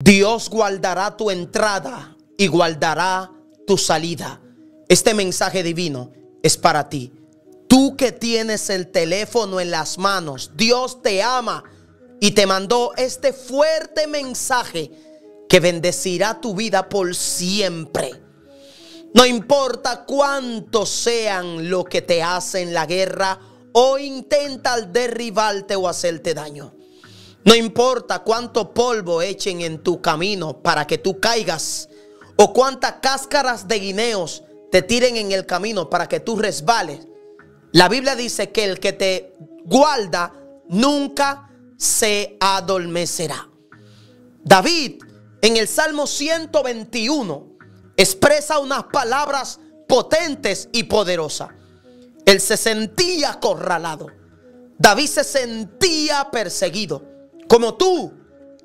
Dios guardará tu entrada y guardará tu salida. Este mensaje divino es para ti. Tú que tienes el teléfono en las manos, Dios te ama y te mandó este fuerte mensaje que bendecirá tu vida por siempre. No importa cuántos sean lo que te hacen la guerra o intentan derribarte o hacerte daño. No importa cuánto polvo echen en tu camino para que tú caigas o cuántas cáscaras de guineos te tiren en el camino para que tú resbales. La Biblia dice que el que te guarda nunca se adormecerá. David en el Salmo 121 expresa unas palabras potentes y poderosas. Él se sentía acorralado. David se sentía perseguido. Como tú,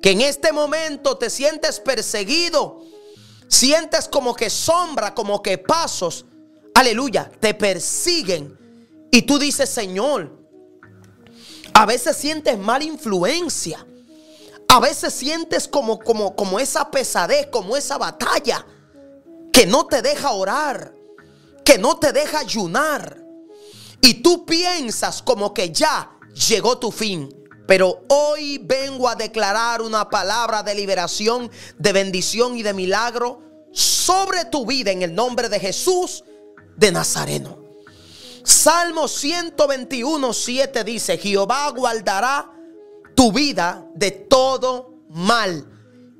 que en este momento te sientes perseguido, sientes como que sombra, como que pasos, aleluya, te persiguen. Y tú dices, Señor, a veces sientes mala influencia. A veces sientes como, como, como esa pesadez, como esa batalla que no te deja orar, que no te deja ayunar. Y tú piensas como que ya llegó tu fin. Pero hoy vengo a declarar una palabra de liberación, de bendición y de milagro sobre tu vida en el nombre de Jesús de Nazareno. Salmo 121, 7 dice, Jehová guardará tu vida de todo mal.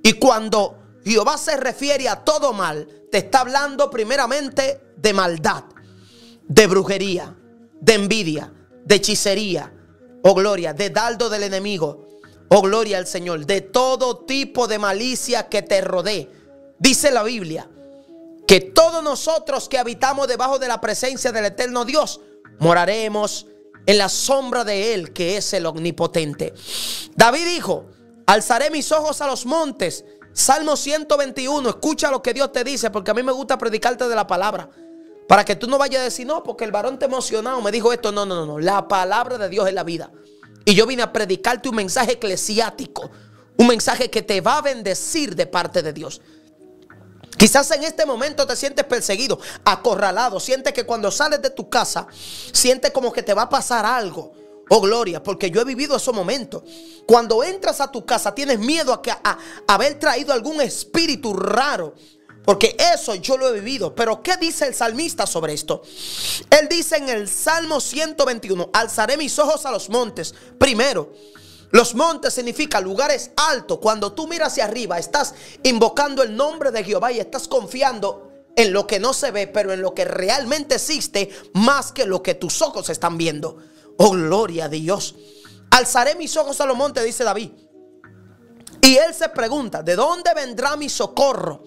Y cuando Jehová se refiere a todo mal, te está hablando primeramente de maldad, de brujería, de envidia, de hechicería, oh gloria, de dardo del enemigo, oh gloria al Señor, de todo tipo de malicia que te rodee. Dice la Biblia que todos nosotros que habitamos debajo de la presencia del eterno Dios, moraremos en la sombra de Él, que es el omnipotente. David dijo, alzaré mis ojos a los montes. Salmo 121, escucha lo que Dios te dice, porque a mí me gusta predicarte de la palabra. Para que tú no vayas a decir, no, porque el varón te emocionado me dijo esto. No, no, no, no. La palabra de Dios es la vida. Y yo vine a predicarte un mensaje eclesiástico. Un mensaje que te va a bendecir de parte de Dios. Quizás en este momento te sientes perseguido, acorralado, sientes que cuando sales de tu casa, sientes como que te va a pasar algo. Oh, gloria, porque yo he vivido esos momentos. Cuando entras a tu casa, tienes miedo a, que, a, haber traído algún espíritu raro. Porque eso yo lo he vivido. Pero ¿qué dice el salmista sobre esto? Él dice en el Salmo 121, alzaré mis ojos a los montes. Primero, los montes significa lugares altos. Cuando tú miras hacia arriba, estás invocando el nombre de Jehová y estás confiando en lo que no se ve, pero en lo que realmente existe, más que lo que tus ojos están viendo. Oh, gloria a Dios. Alzaré mis ojos a los montes, dice David. Y él se pregunta, ¿de dónde vendrá mi socorro?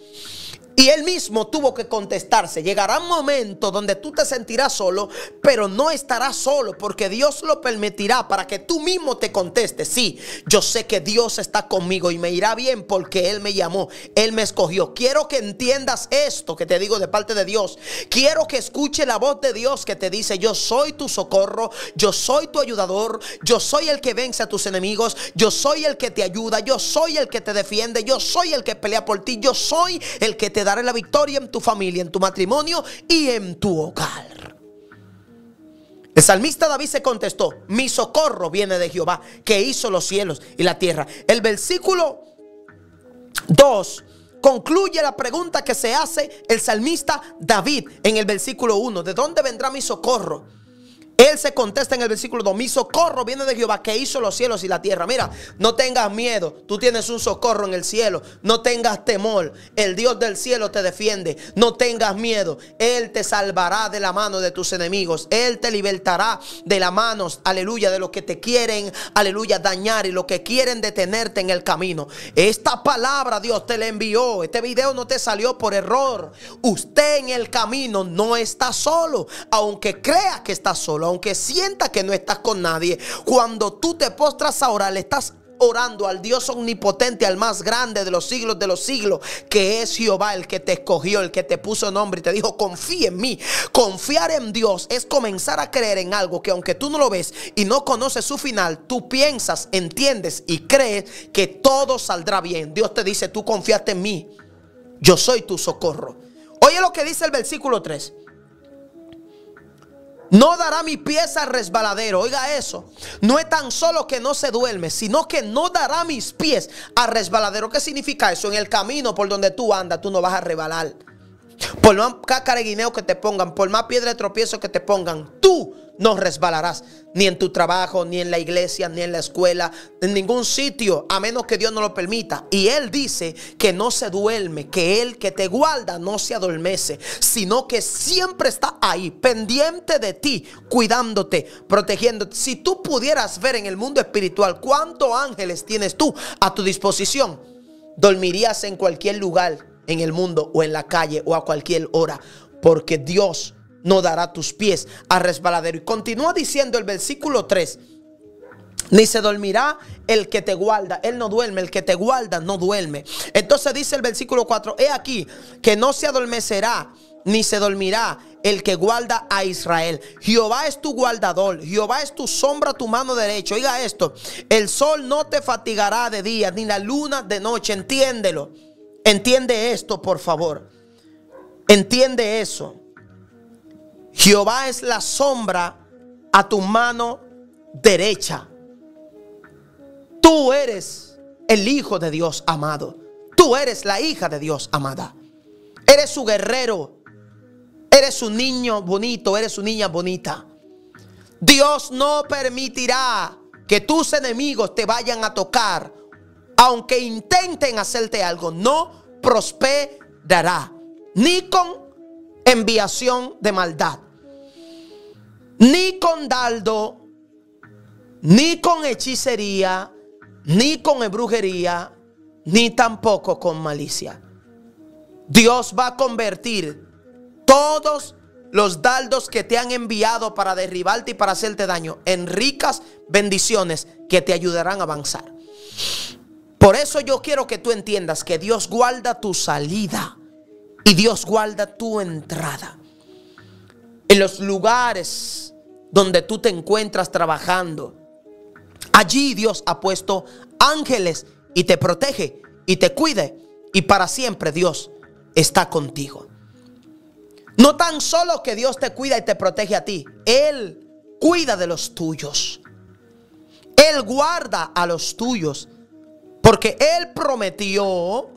Y él mismo tuvo que contestarse. Llegará un momento donde tú te sentirás solo, pero no estarás solo porque Dios lo permitirá para que tú mismo te contestes. Sí, yo sé que Dios está conmigo y me irá bien porque Él me llamó, Él me escogió. Quiero que entiendas esto que te digo de parte de Dios. Quiero que escuche la voz de Dios que te dice, yo soy tu socorro, yo soy tu ayudador, yo soy el que vence a tus enemigos, yo soy el que te ayuda, yo soy el que te defiende, yo soy el que pelea por ti, yo soy el que te daré la victoria en tu familia, en tu matrimonio y en tu hogar. El salmista David se contestó, mi socorro viene de Jehová, que hizo los cielos y la tierra. El versículo 2 concluye la pregunta que se hace el salmista David en el versículo 1. ¿De dónde vendrá mi socorro? Él se contesta en el versículo 2, mi socorro viene de Jehová que hizo los cielos y la tierra. Mira, no tengas miedo, tú tienes un socorro en el cielo, no tengas temor, el Dios del cielo te defiende, no tengas miedo, Él te salvará de la mano de tus enemigos, Él te libertará de la mano, aleluya, de los que te quieren, aleluya, dañar y lo que quieren detenerte en el camino. Esta palabra Dios te la envió, este video no te salió por error, usted en el camino no está solo, aunque crea que está solo aunque sienta que no estás con nadie, cuando tú te postras ahora, le estás orando al Dios omnipotente, al más grande de los siglos de los siglos, que es Jehová el que te escogió, el que te puso nombre y te dijo, confía en mí. Confiar en Dios es comenzar a creer en algo que aunque tú no lo ves y no conoces su final, tú piensas, entiendes y crees que todo saldrá bien. Dios te dice, tú confiaste en mí. Yo soy tu socorro. Oye lo que dice el versículo 3. No dará mi pies al resbaladero. Oiga eso. No es tan solo que no se duerme, sino que no dará mis pies al resbaladero. ¿Qué significa eso? En el camino por donde tú andas, tú no vas a rebalar. Por más cacareguineo que te pongan, por más piedra de tropiezo que te pongan, tú no resbalarás. Ni en tu trabajo, ni en la iglesia, ni en la escuela, en ningún sitio, a menos que Dios no lo permita. Y Él dice que no se duerme, que Él que te guarda no se adormece, sino que siempre está ahí, pendiente de ti, cuidándote, protegiéndote. Si tú pudieras ver en el mundo espiritual cuántos ángeles tienes tú a tu disposición, dormirías en cualquier lugar en el mundo o en la calle o a cualquier hora, porque Dios no dará tus pies a resbaladero. Y continúa diciendo el versículo 3. Ni se dormirá el que te guarda. Él no duerme. El que te guarda no duerme. Entonces dice el versículo 4. He aquí que no se adormecerá ni se dormirá el que guarda a Israel. Jehová es tu guardador. Jehová es tu sombra, tu mano derecha. Oiga esto. El sol no te fatigará de día, ni la luna de noche. Entiéndelo. Entiende esto, por favor. Entiende eso. Jehová es la sombra a tu mano derecha. Tú eres el hijo de Dios amado. Tú eres la hija de Dios amada. Eres su guerrero. Eres un niño bonito. Eres su niña bonita. Dios no permitirá que tus enemigos te vayan a tocar aunque intenten hacerte algo, no prosperará. Ni con enviación de maldad, ni con daldo, ni con hechicería, ni con brujería, ni tampoco con malicia. Dios va a convertir todos los daldos que te han enviado para derribarte y para hacerte daño en ricas bendiciones que te ayudarán a avanzar. Por eso yo quiero que tú entiendas que Dios guarda tu salida y Dios guarda tu entrada. En los lugares donde tú te encuentras trabajando, allí Dios ha puesto ángeles y te protege y te cuide y para siempre Dios está contigo. No tan solo que Dios te cuida y te protege a ti, Él cuida de los tuyos. Él guarda a los tuyos. Porque Él prometió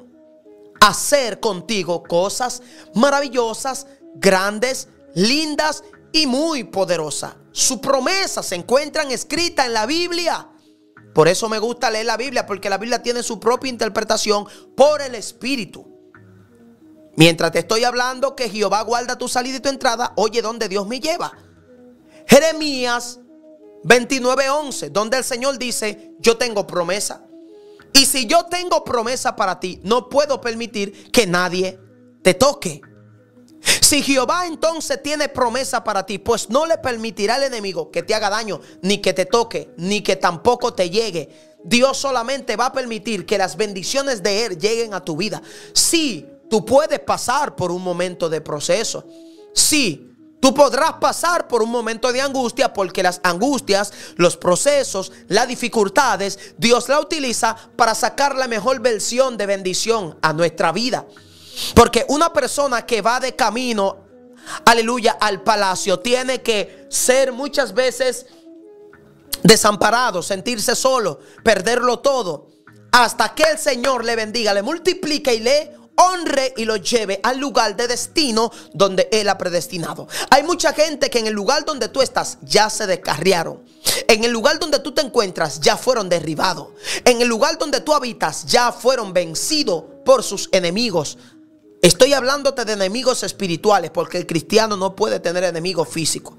hacer contigo cosas maravillosas, grandes, lindas y muy poderosas. Sus promesas se encuentran escritas en la Biblia. Por eso me gusta leer la Biblia, porque la Biblia tiene su propia interpretación por el Espíritu. Mientras te estoy hablando que Jehová guarda tu salida y tu entrada, oye donde Dios me lleva. Jeremías 29:11, donde el Señor dice, yo tengo promesa. Y si yo tengo promesa para ti, no puedo permitir que nadie te toque. Si Jehová entonces tiene promesa para ti, pues no le permitirá al enemigo que te haga daño, ni que te toque, ni que tampoco te llegue. Dios solamente va a permitir que las bendiciones de Él lleguen a tu vida. Sí, tú puedes pasar por un momento de proceso. Sí, Tú podrás pasar por un momento de angustia porque las angustias, los procesos, las dificultades, Dios la utiliza para sacar la mejor versión de bendición a nuestra vida. Porque una persona que va de camino, aleluya, al palacio, tiene que ser muchas veces desamparado, sentirse solo, perderlo todo, hasta que el Señor le bendiga, le multiplique y le honre y lo lleve al lugar de destino donde Él ha predestinado. Hay mucha gente que en el lugar donde tú estás ya se descarriaron. En el lugar donde tú te encuentras ya fueron derribados. En el lugar donde tú habitas ya fueron vencidos por sus enemigos. Estoy hablándote de enemigos espirituales porque el cristiano no puede tener enemigos físicos.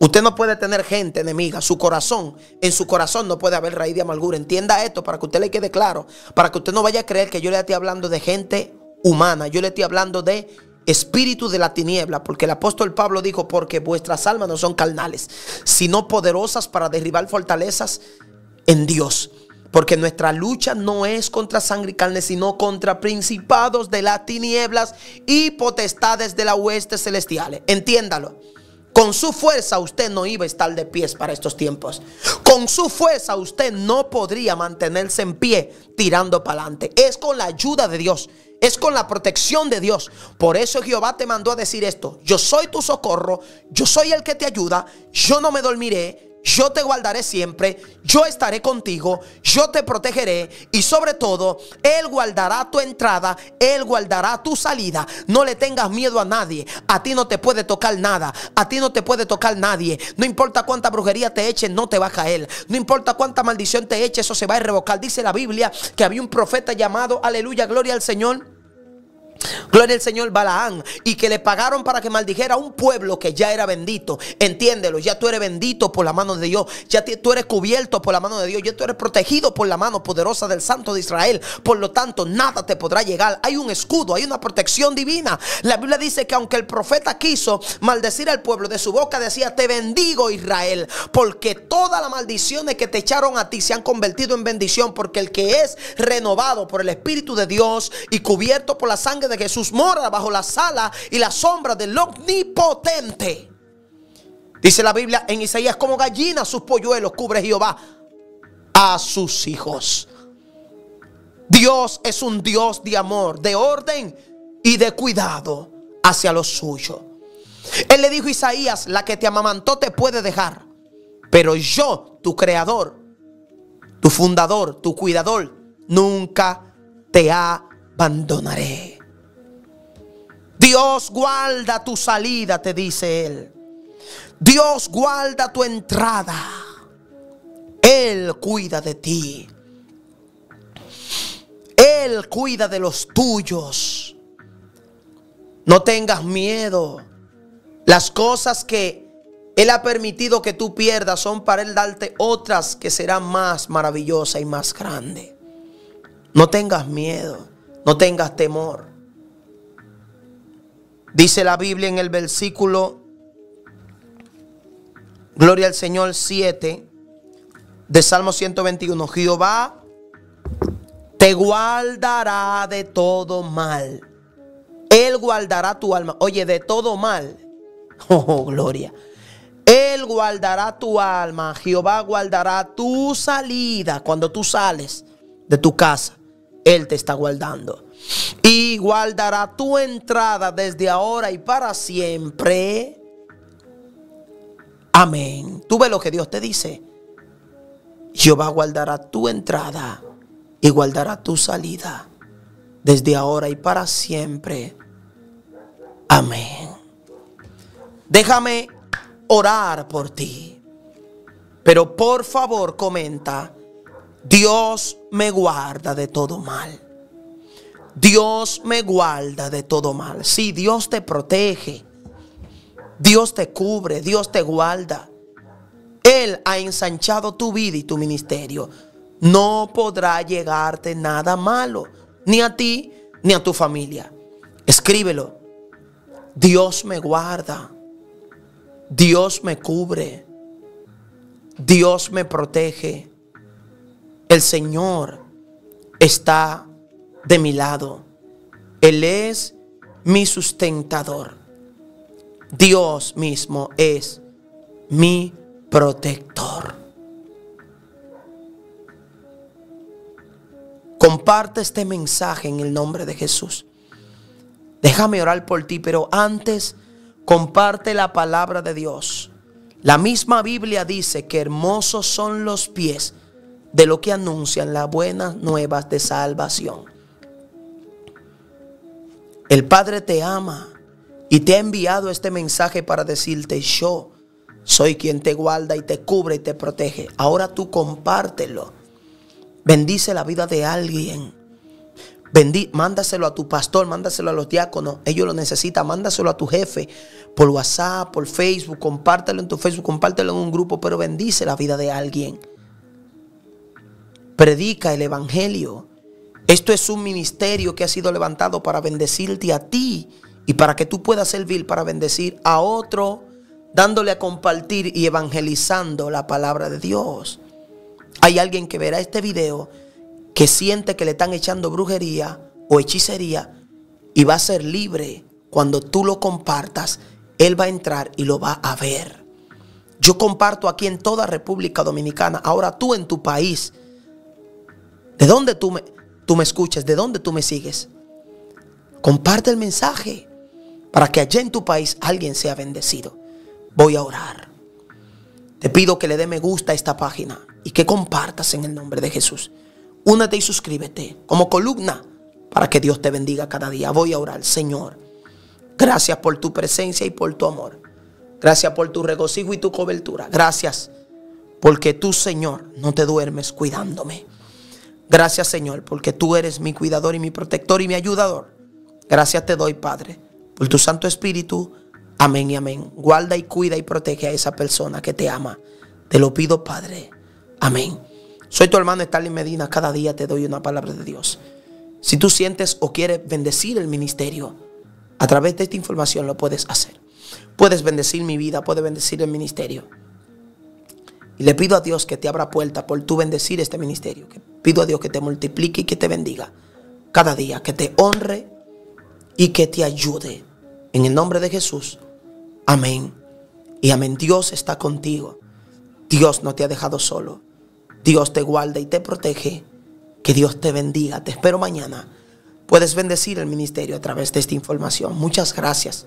Usted no puede tener gente enemiga. Su corazón, en su corazón no puede haber raíz de amargura. Entienda esto para que usted le quede claro. Para que usted no vaya a creer que yo le esté hablando de gente humana. Yo le estoy hablando de espíritu de la tiniebla, porque el apóstol Pablo dijo, porque vuestras almas no son carnales, sino poderosas para derribar fortalezas en Dios. Porque nuestra lucha no es contra sangre y carne, sino contra principados de las tinieblas y potestades de la hueste celestiales. Entiéndalo. Con su fuerza usted no iba a estar de pies para estos tiempos. Con su fuerza usted no podría mantenerse en pie tirando para adelante. Es con la ayuda de Dios. Es con la protección de Dios. Por eso Jehová te mandó a decir esto. Yo soy tu socorro. Yo soy el que te ayuda. Yo no me dormiré yo te guardaré siempre, yo estaré contigo, yo te protegeré y sobre todo, Él guardará tu entrada, Él guardará tu salida. No le tengas miedo a nadie, a ti no te puede tocar nada, a ti no te puede tocar nadie. No importa cuánta brujería te eche, no te va a. No importa cuánta maldición te eche, eso se va a revocar. Dice la Biblia que había un profeta llamado, aleluya, gloria al Señor Gloria al Señor Balaán. Y que le pagaron para que maldijera a un pueblo que ya era bendito. Entiéndelo, ya tú eres bendito por la mano de Dios. Ya tú eres cubierto por la mano de Dios. Ya tú eres protegido por la mano poderosa del Santo de Israel. Por lo tanto, nada te podrá llegar. Hay un escudo, hay una protección divina. La Biblia dice que aunque el profeta quiso maldecir al pueblo, de su boca decía, te bendigo Israel. Porque todas las maldiciones que te echaron a ti se han convertido en bendición. Porque el que es renovado por el Espíritu de Dios y cubierto por la sangre de Jesús mora bajo la sala y la sombra del omnipotente. Dice la Biblia en Isaías, como gallina sus polluelos cubre Jehová a sus hijos. Dios es un Dios de amor, de orden y de cuidado hacia los suyos. Él le dijo a Isaías, la que te amamantó te puede dejar, pero yo, tu creador, tu fundador, tu cuidador, nunca te abandonaré. Dios guarda tu salida, te dice Él. Dios guarda tu entrada. Él cuida de ti. Él cuida de los tuyos. No tengas miedo. Las cosas que Él ha permitido que tú pierdas son para Él darte otras que serán más maravillosas y más grandes. No tengas miedo. No tengas temor. Dice la Biblia en el versículo, Gloria al Señor 7, de Salmo 121, Jehová te guardará de todo mal. Él guardará tu alma. Oye, de todo mal. Oh, gloria. Él guardará tu alma. Jehová guardará tu salida cuando tú sales de tu casa. Él te está guardando. Y guardará tu entrada desde ahora y para siempre. Amén. Tú ves lo que Dios te dice. Jehová guardará tu entrada y guardará tu salida desde ahora y para siempre. Amén. Déjame orar por ti. Pero por favor comenta, Dios me guarda de todo mal. Dios me guarda de todo mal. Sí, Dios te protege. Dios te cubre, Dios te guarda. Él ha ensanchado tu vida y tu ministerio. No podrá llegarte nada malo, ni a ti, ni a tu familia. Escríbelo. Dios me guarda. Dios me cubre. Dios me protege. El Señor está de mi lado. Él es mi sustentador. Dios mismo es mi protector. Comparte este mensaje en el nombre de Jesús. Déjame orar por ti, pero antes comparte la palabra de Dios. La misma Biblia dice que hermosos son los pies de lo que anuncian las buenas nuevas de salvación. El Padre te ama y te ha enviado este mensaje para decirte, yo soy quien te guarda y te cubre y te protege. Ahora tú compártelo. Bendice la vida de alguien. mándaselo a tu pastor, mándaselo a los diáconos. Ellos lo necesitan. Mándaselo a tu jefe por WhatsApp, por Facebook. Compártelo en tu Facebook, compártelo en un grupo, pero bendice la vida de alguien. Predica el Evangelio. Esto es un ministerio que ha sido levantado para bendecirte a ti y para que tú puedas servir para bendecir a otro, dándole a compartir y evangelizando la palabra de Dios. Hay alguien que verá este video que siente que le están echando brujería o hechicería y va a ser libre cuando tú lo compartas. Él va a entrar y lo va a ver. Yo comparto aquí en toda República Dominicana. Ahora tú en tu país. ¿De dónde tú me, tú me escuchas? ¿De dónde tú me sigues? Comparte el mensaje para que allá en tu país alguien sea bendecido. Voy a orar. Te pido que le dé me gusta a esta página y que compartas en el nombre de Jesús. Únete y suscríbete como columna para que Dios te bendiga cada día. Voy a orar, Señor. Gracias por tu presencia y por tu amor. Gracias por tu regocijo y tu cobertura. Gracias porque tú, Señor, no te duermes cuidándome. Gracias, Señor, porque tú eres mi cuidador y mi protector y mi ayudador. Gracias te doy, Padre, por tu Santo Espíritu Amén y amén. Guarda y cuida y protege a esa persona que te ama. Te lo pido, Padre. Amén. Soy tu hermano Stalin Medina. Cada día te doy una palabra de Dios. Si tú sientes o quieres bendecir el ministerio, a través de esta información lo puedes hacer. Puedes bendecir mi vida, puedes bendecir el ministerio. Y le pido a Dios que te abra puerta por tu bendecir este ministerio. Pido a Dios que te multiplique y que te bendiga cada día, que te honre y que te ayude. En el nombre de Jesús. Amén. Y amén. Dios está contigo. Dios no te ha dejado solo. Dios te guarda y te protege. Que Dios te bendiga. Te espero mañana. Puedes bendecir el ministerio a través de esta información. Muchas gracias.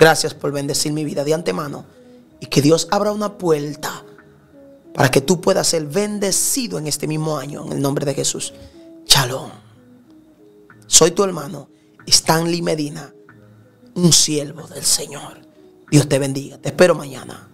Gracias por bendecir mi vida de antemano. Y que Dios abra una puerta para que tú puedas ser bendecido en este mismo año. En el nombre de Jesús. Shalom. Soy tu hermano, Stanley Medina, un siervo del Señor. Dios te bendiga. Te espero mañana.